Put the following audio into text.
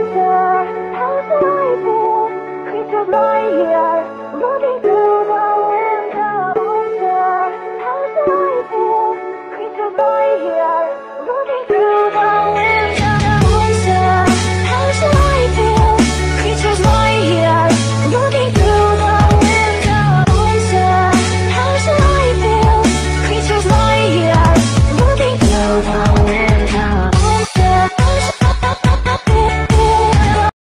Creature, How's the creature here? Creatures lie here,